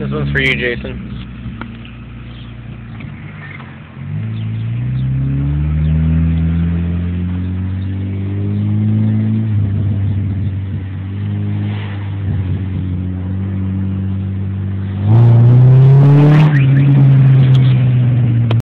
This one's for you, Jason.